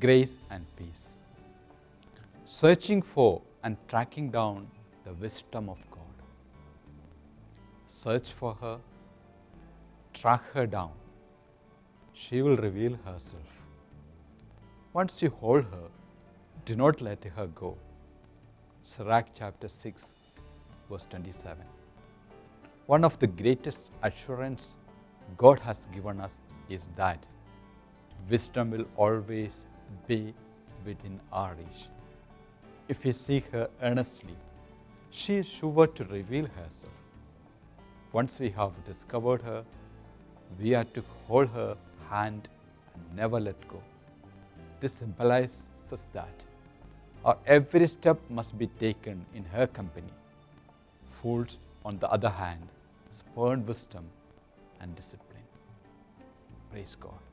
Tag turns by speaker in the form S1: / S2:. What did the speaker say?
S1: grace and peace. Searching for and tracking down the wisdom of God. Search for her, track her down. She will reveal herself. Once you hold her, do not let her go. Sirach chapter 6, verse 27. One of the greatest assurance God has given us is that wisdom will always be within our reach. If we seek her earnestly, she is sure to reveal herself. Once we have discovered her, we are to hold her hand and never let go. This symbolizes that our every step must be taken in her company. Fools, on the other hand, spurn wisdom and discipline. Praise God.